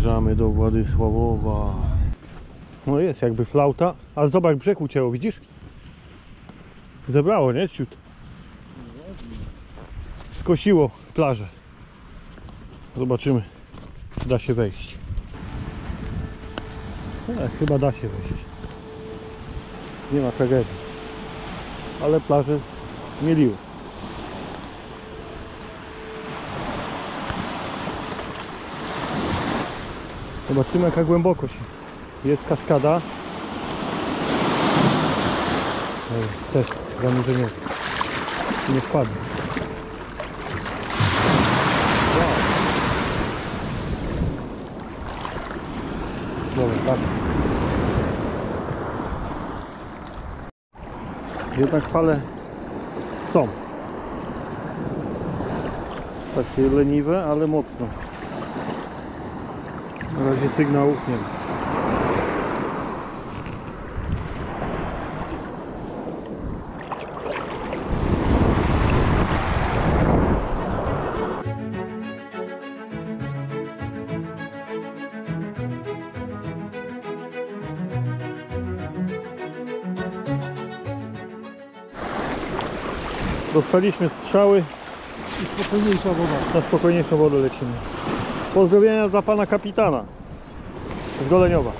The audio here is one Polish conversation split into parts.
Zmierzamy do Władysławowa. No jest jakby flauta. A zobacz, brzeg ucięło, widzisz? Zebrało, nie? Ciut. Skosiło plażę. Zobaczymy, czy da się wejść. E, chyba da się wejść. Nie ma tragedii. Ale plażę zmieliło. Zobaczymy jaka głębokość jest. Jest kaskada. Też zanurzenie. Nie wpadnie. Dobra, tak. Jednak fale są. Takie leniwe, ale mocno. Na razie sygnałów nie ma. Dostaliśmy strzały Spokojniejsza woda. na spokojniejszą wodę lecimy. Pozdrowienia dla pana kapitana z Goleniowa.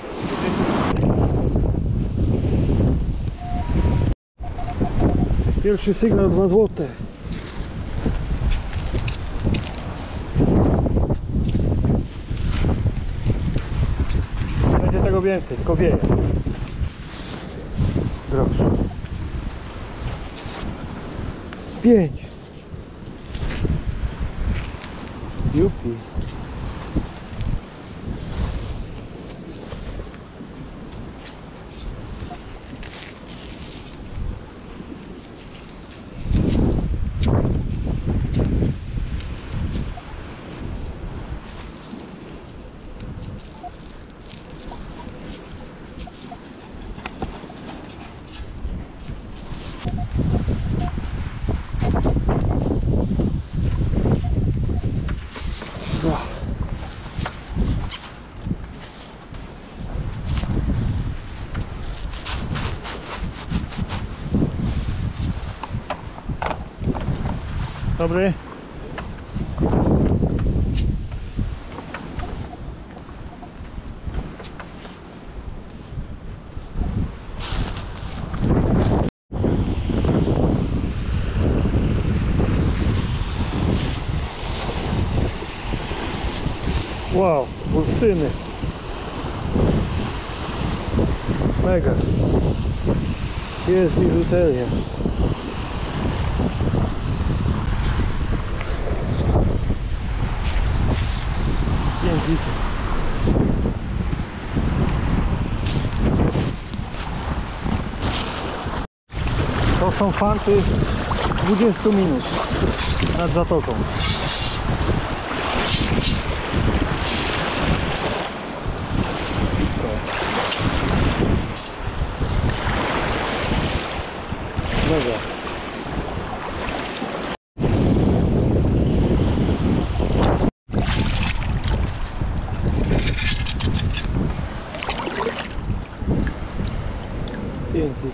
Pierwszy sygnał 2 złote. Będzie tego więcej, tylko wieje. Proszę. Pięć. Jupi. Dobry. Wow, bursztyny. Mega. Jest biżuteria. To są fanty 20 minut nad zatoką. Dobra. 电谢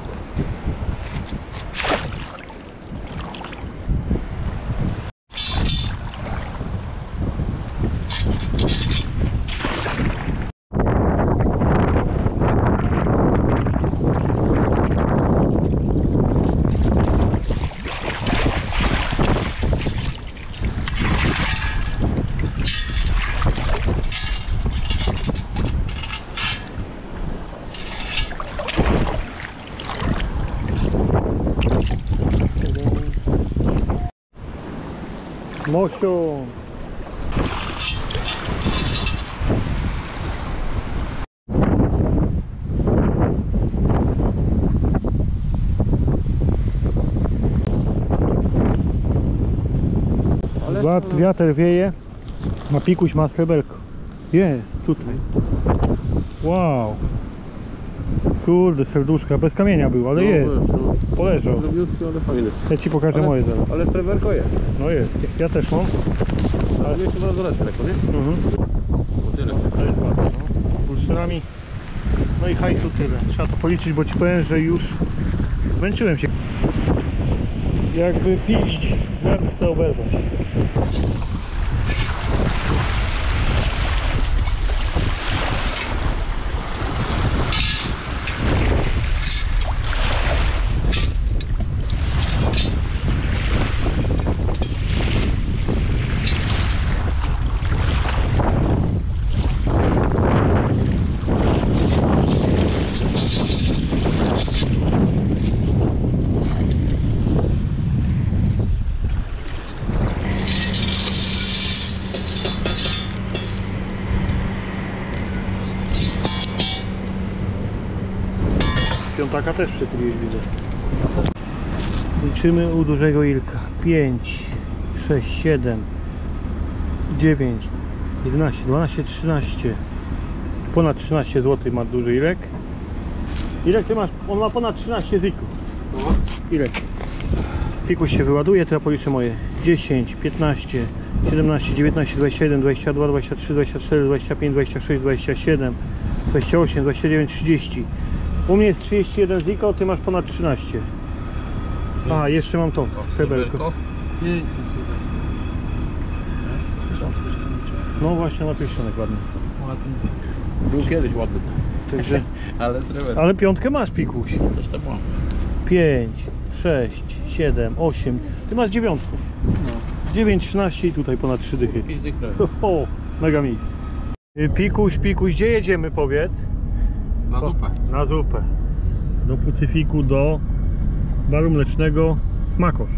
Ale Wiatr, wiatr wieje, a pikuś ma sreberko. Jest, tutaj. Wow. Kurde, serduszka, bez kamienia był, ale No, jest. no. Poleżał. Drobniutki, ale fajny. Ja ci pokażę Ale- moje zaraz. Ale sreberko jest. No jest, ja też mam. Ale jeszcze bardzo lepsze lekko, nie? Mhm. O tyle. To jest nami. No i hajsu tyle. Trzeba to policzyć, bo ci powiem, że już zmęczyłem się. Jakby piść, zlew chcę oberwać. Piątaka też przytuliłeś, widzę. Liczymy u dużego Ilka. 5, 6, 7, 9, 11, 12, 13. Ponad 13 zł ma duży Ilek. Ilek ty masz? On ma ponad 13 zików. Ilek. Pikuś się wyładuje, to ja policzę moje. 10, 15, 17, 19, 21, 22, 23, 24, 25, 26, 27, 28, 29, 30. U mnie jest 31 ziko, ty masz ponad 13. A, jeszcze mam to, liczę. No właśnie ma pierścionek ładny. Ładny. Był kiedyś ładny. Także, Ale ale piątkę masz pikuś. Coś tam mam. 5, 6, 7, 8. Ty masz dziewiątkę. No. 9, 13 i tutaj ponad 3 dychy. O, mega miejsce. Pikuś, pikuś, gdzie jedziemy powiedz? Na zupę. Na zupę. Do Pucyfiku, do baru mlecznego Smakosz.